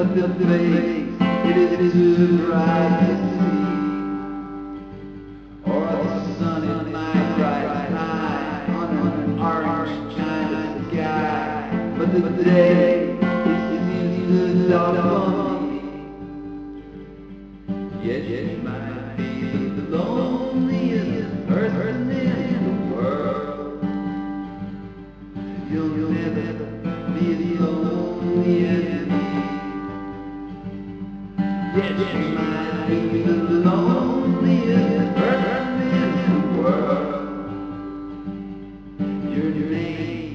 but the face it is too bright on an orange China sky, but the day is seems too dark for me. Yes, you might be the loneliest person in the world. You'll never be as lonely as. Yes, you might be the loneliest made.